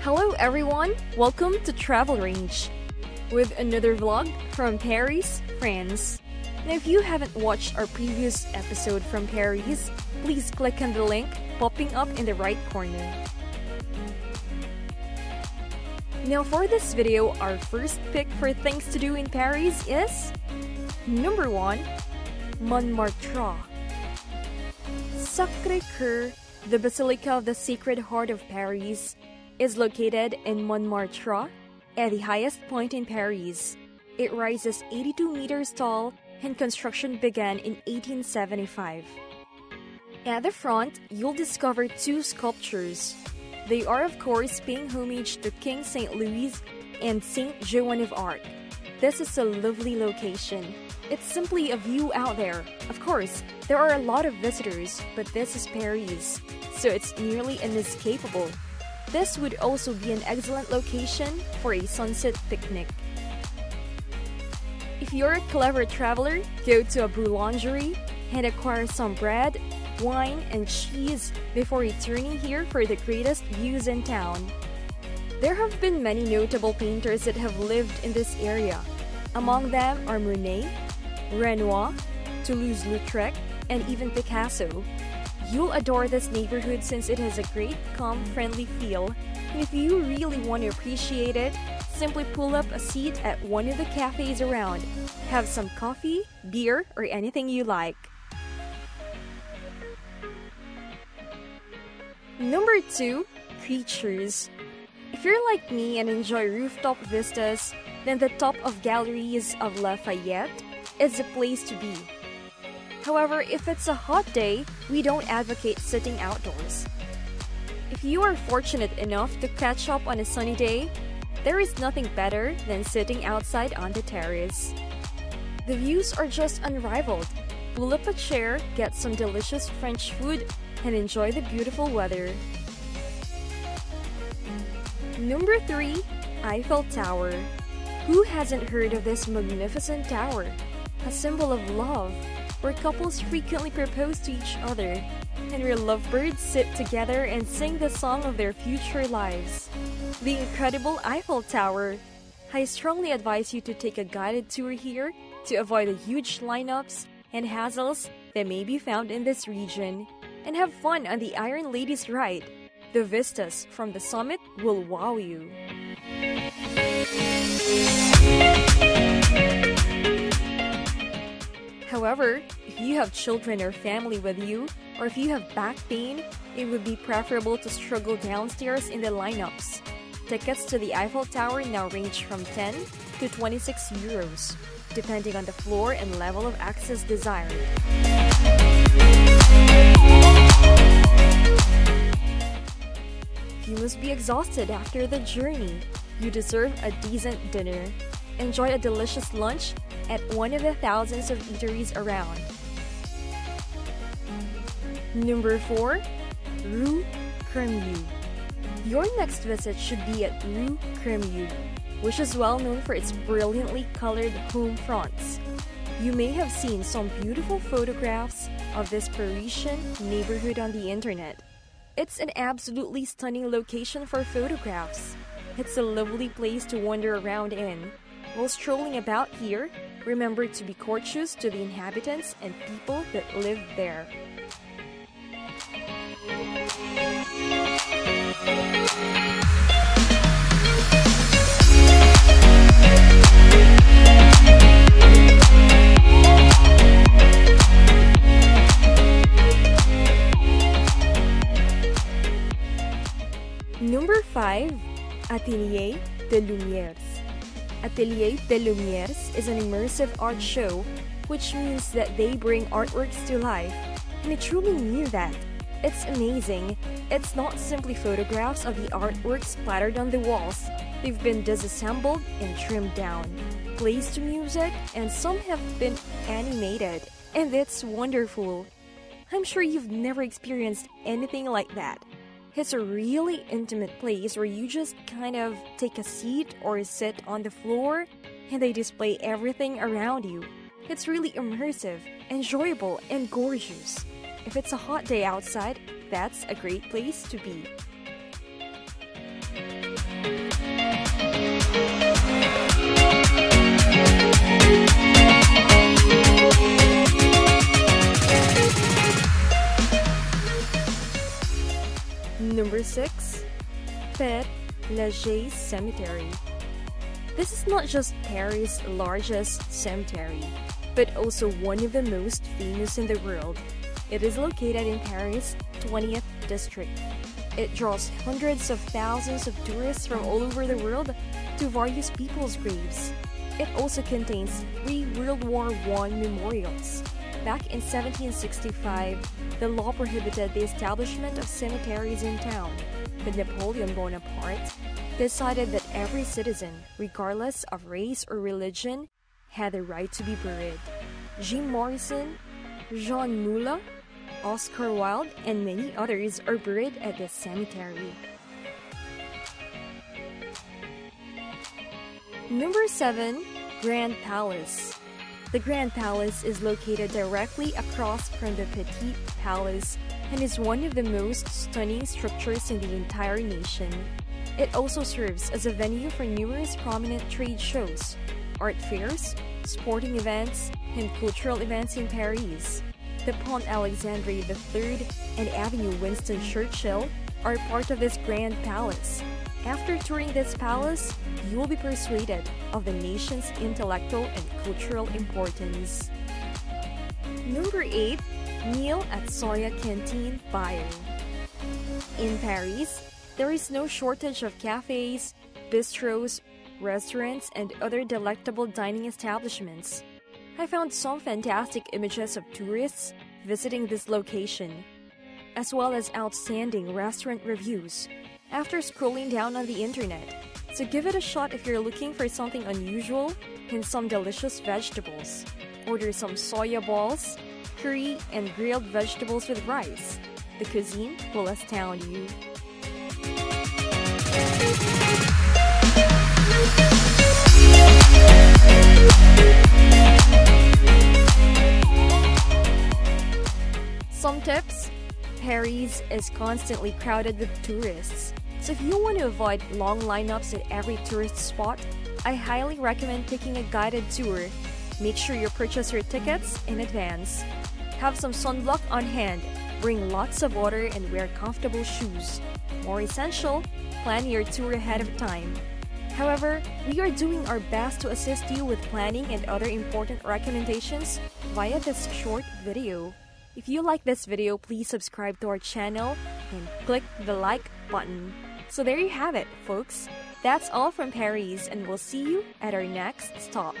Hello everyone, welcome to Travel Range with another vlog from Paris, France. Now if you haven't watched our previous episode from Paris, please click on the link popping up in the right corner. Now for this video, our first pick for things to do in Paris is number 1, Montmartre. Sacré-Cœur, the Basilica of the Sacred Heart of Paris, is located in Montmartre, at the highest point in Paris. It rises 82 meters tall and construction began in 1875. At the front, you'll discover two sculptures. They are, of course, paying homage to King St. Louis and St. Joan of Arc. This is a lovely location. It's simply a view out there. Of course, there are a lot of visitors, but this is Paris, so it's nearly inescapable. This would also be an excellent location for a sunset picnic. If you're a clever traveler, go to a boulangerie and acquire some bread, wine, and cheese before returning here for the greatest views in town. There have been many notable painters that have lived in this area. Among them are Monet, Renoir, Toulouse-Lautrec, and even Picasso. You'll adore this neighborhood since it has a great, calm, friendly feel. If you really want to appreciate it, simply pull up a seat at one of the cafes around. Have some coffee, beer, or anything you like. Number 2 Creatures. If you're like me and enjoy rooftop vistas, then the top of galleries of Lafayette is the place to be. However, if it's a hot day, we don't advocate sitting outdoors. If you are fortunate enough to catch up on a sunny day, there is nothing better than sitting outside on the terrace. The views are just unrivaled. Pull up a chair, get some delicious French food, and enjoy the beautiful weather. Number 3 Eiffel Tower. Who hasn't heard of this magnificent tower? A symbol of love, where couples frequently propose to each other, and where lovebirds sit together and sing the song of their future lives. The incredible Eiffel Tower. I strongly advise you to take a guided tour here to avoid the huge lineups and hassles that may be found in this region, and have fun on the Iron Lady's ride. The vistas from the summit will wow you. However, if you have children or family with you, or if you have back pain, it would be preferable to struggle downstairs in the lineups. Tickets to the Eiffel Tower now range from 10 to 26 euros, depending on the floor and level of access desired. You must be exhausted after the journey. You deserve a decent dinner. Enjoy a delicious lunch at one of the thousands of eateries around. Number 4 Rue Cremieux. Your next visit should be at Rue Cremieux, which is well known for its brilliantly colored home fronts. You may have seen some beautiful photographs of this Parisian neighborhood on the internet. It's an absolutely stunning location for photographs. It's a lovely place to wander around in. While strolling about here, remember to be courteous to the inhabitants and people that live there. Number 5 Atelier de Lumières. Atelier des Lumières is an immersive art show, which means that they bring artworks to life. And I truly knew that. It's amazing. It's not simply photographs of the artwork splattered on the walls. They've been disassembled and trimmed down. placed to music, and some have been animated, and it's wonderful. I'm sure you've never experienced anything like that. It's a really intimate place where you just kind of take a seat or sit on the floor and they display everything around you. It's really immersive, enjoyable, and gorgeous. If it's a hot day outside, that's a great place to be. Lachaise Cemetery. This is not just Paris' largest cemetery, but also one of the most famous in the world. It is located in Paris' 20th district. It draws hundreds of thousands of tourists from all over the world to various people's graves. It also contains three World War I memorials. Back in 1765, the law prohibited the establishment of cemeteries in town, but Napoleon Bonaparte decided that every citizen, regardless of race or religion, had the right to be buried. Jim Morrison, Jean Moulin, Oscar Wilde, and many others are buried at this cemetery. Number 7 Grand Palace. The Grand Palace is located directly across from the Petit Palace and is one of the most stunning structures in the entire nation. It also serves as a venue for numerous prominent trade shows, art fairs, sporting events, and cultural events in Paris. The Pont Alexandre III and Avenue Winston Churchill are part of this grand palace. After touring this palace, you will be persuaded of the nation's intellectual and cultural importance. Number 8 Meal at Soya Cantine Bio. In Paris, there is no shortage of cafes, bistros, restaurants, and other delectable dining establishments. I found some fantastic images of tourists visiting this location, as well as outstanding restaurant reviews after scrolling down on the internet. So give it a shot if you're looking for something unusual and some delicious vegetables. Order some soya balls, curry, and grilled vegetables with rice. The cuisine will astound you. Some tips Paris is constantly crowded with tourists, so if you want to avoid long lineups at every tourist spot, I highly recommend taking a guided tour. Make sure you purchase your tickets in advance. Have some sunblock on hand, bring lots of water, and wear comfortable shoes. More essential, plan your tour ahead of time. However, we are doing our best to assist you with planning and other important recommendations via this short video. If you like this video, please subscribe to our channel and click the like button. So there you have it, folks. That's all from Paris, and we'll see you at our next stop.